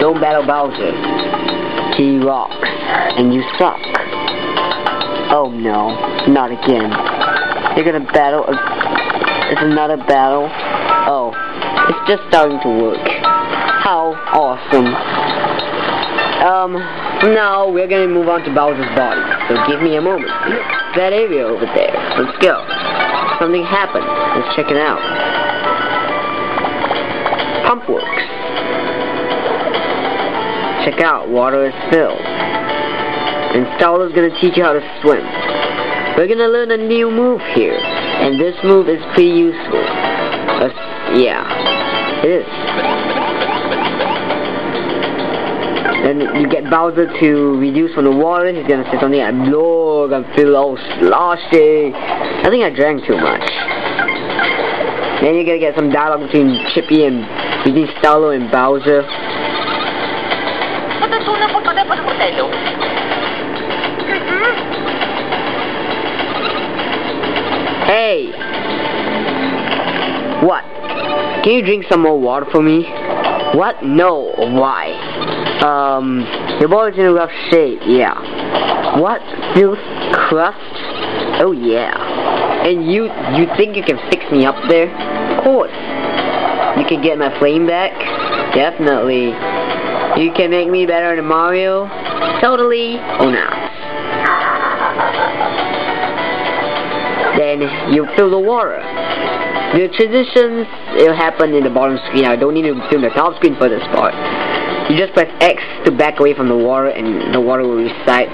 Don't battle Bowser. He rocks. And you suck. Oh no, not again. You're gonna battle. It's another battle. Oh, it's just starting to work. How awesome. Um, now we're gonna move on to Bowser's body. So give me a moment. That area over there. Let's go. Something happened. Let's check it out. Check out, water is filled. And Starlow's gonna teach you how to swim. We're gonna learn a new move here. And this move is pretty useful. Uh, yeah, it is. Then you get Bowser to reduce from the water. He's gonna say something like, Lord, I feel all sloshy. I think I drank too much. Then you're gonna get some dialogue between Chippy and between Starlow and Bowser. Hey! What? Can you drink some more water for me? What? No. Why? Um, your boy's in a rough shape, yeah. What? Filth? Crust? Oh yeah. And you, you think you can fix me up there? Of course. You can get my flame back? Definitely. You can make me better than Mario? Totally. Oh not. Then you fill the water. The transitions will happen in the bottom screen. I don't need to film the top screen for this part. You just press X to back away from the water and the water will recite.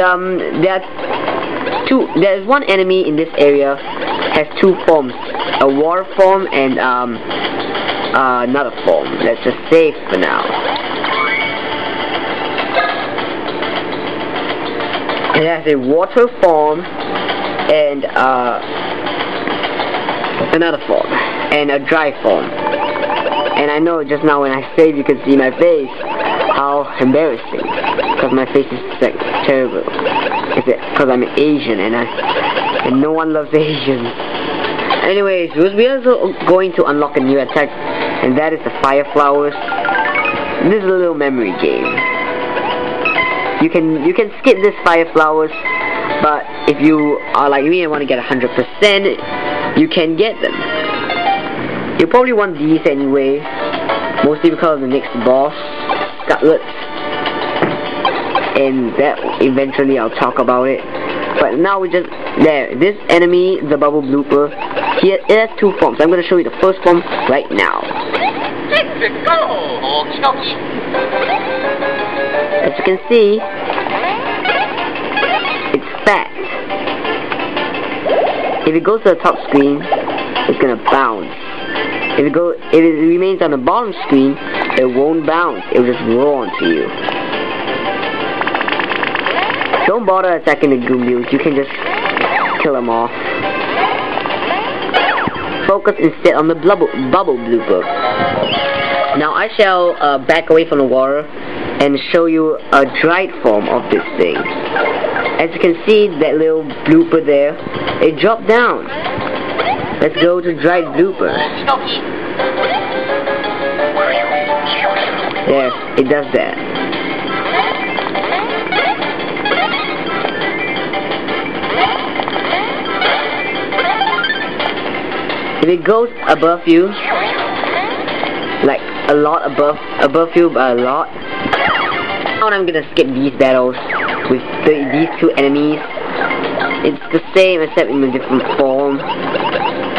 Um, there are two, there's one enemy in this area has two forms. A water form and um, uh, another form. Let's just save for now. It has a water form and uh, another form and a dry form. And I know just now when I save you can see my face how embarrassing because my face is like terrible. Is it Because I'm Asian and I and no one loves Asians. Anyways, we are also going to unlock a new attack and that is the fire flowers. This is a little memory game. You can you can skip this fire flowers but if you are like me and want to get 100%, you can get them. You probably want these anyway, mostly because of the next boss, Skutlets. And that, eventually I'll talk about it. But now we just, there, this enemy, the bubble blooper, he it has two forms. I'm going to show you the first form right now. As you can see, it's fat. If it goes to the top screen, it's gonna bounce. If it go, if it remains on the bottom screen, it won't bounce. It will just roll onto you. Don't bother attacking the Goombas. You can just kill them off. Focus instead on the bubble, bubble blue blooper. Now I shall uh, back away from the water and show you a dried form of this thing. As you can see, that little blooper there, it dropped down. Let's go to dried blooper. Yes, it does that. If it goes above you, like a lot above, above you by a lot, now I'm gonna skip these battles with the, these two enemies. It's the same except in a different form.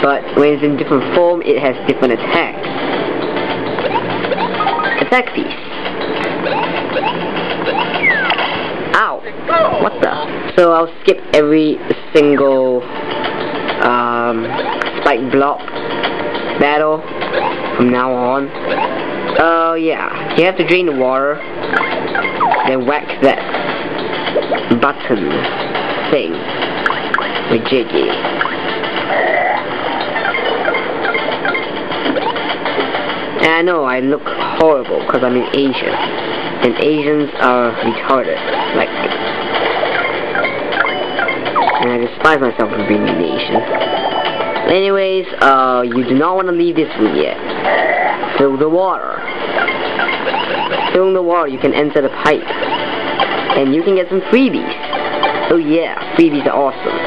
But when it's in different form, it has different attacks. Attack these. Ow! What the? So I'll skip every single um, spike block battle from now on. Oh uh, yeah, you have to drain the water, then whack that button thing with Jiggy. And I know I look horrible because I'm an Asian. And Asians are retarded. Like, and I despise myself for being an Asian. Anyways, uh, you do not want to leave this room yet. Fill the water. Filling the water, you can enter the pipe. And you can get some freebies. Oh yeah, freebies are awesome.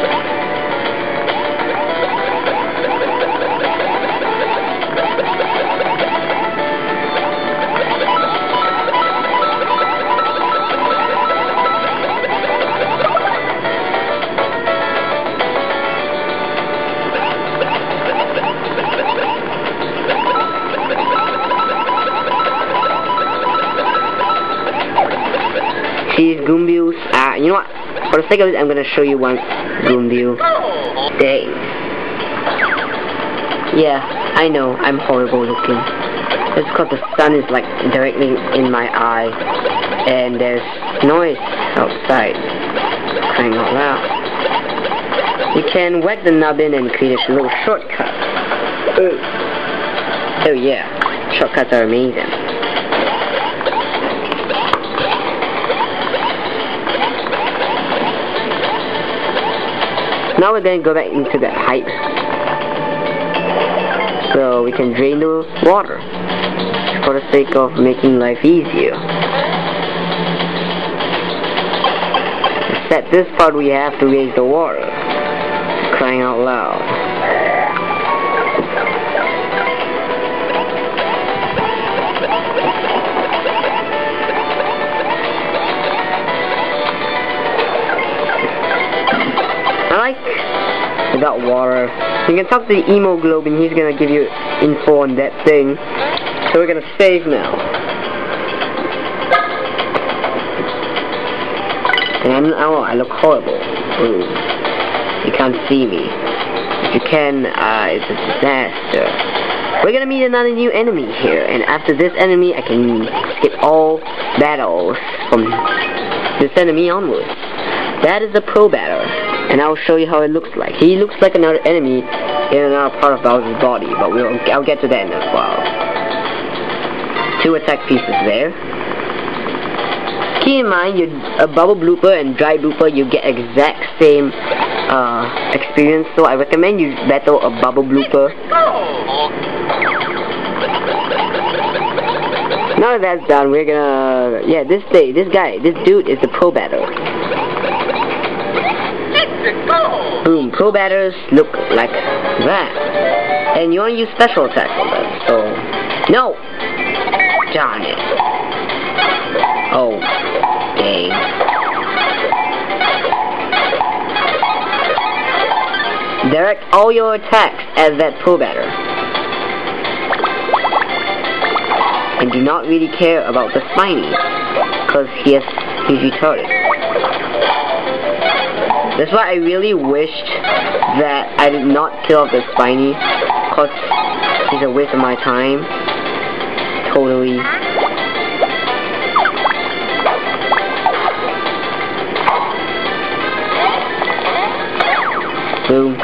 These Goombules, uh, you know what? For the sake of it, I'm gonna show you one Goombule. Dang. Yeah, I know, I'm horrible looking. It's because the sun is like directly in my eye, and there's noise outside. Crying out loud. You can whack the nubbin and create a little shortcut. Oh, oh yeah, shortcuts are amazing. Now we're going to go back into the pipe. So we can drain the water for the sake of making life easier. Set this part we have to raise the water. Crying out loud. Like without water. You can talk to the hemoglobin, he's gonna give you info on that thing. So we're gonna save now. And oh, I look horrible. Ooh. You can't see me. If you can, uh, it's a disaster. We're gonna meet another new enemy here, and after this enemy, I can skip all battles from this enemy onwards. That is a pro batter and I'll show you how it looks like. He looks like another enemy in another part of Bowser's body, but we'll, I'll get to that in a while. Two attack pieces there. Keep in mind, you a bubble blooper and dry blooper, you get exact same uh, experience, so I recommend you battle a bubble blooper. Now that that's done, we're gonna... Yeah, this day, this guy, this dude is a pro batter. Boom, pro batters look like that. And you to use special attacks on them, so... No! Darn it. Oh, dang. Direct all your attacks at that pro batter. And do not really care about the spiny, because he has, he's retarded. That's why I really wished that I did not kill off the Spiny, because he's a waste of my time. Totally. Boom.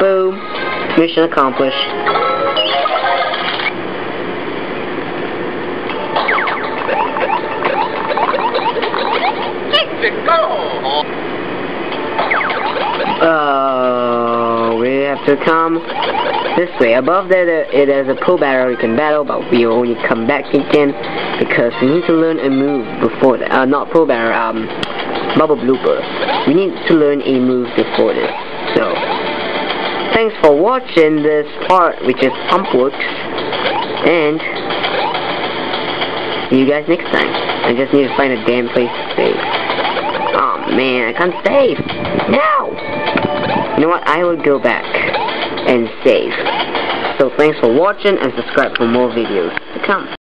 Boom. Mission accomplished. Uh, we have to come this way. Above there, there it is a pull battle you can battle, but we only come back again because we need to learn a move before that. Uh, not pull battle, um, bubble blooper. We need to learn a move before this. So, thanks for watching this part, which is Pumpworks, and see you guys next time. I just need to find a damn place to save man, I can't save. No! You know what? I will go back and save. So thanks for watching and subscribe for more videos to come.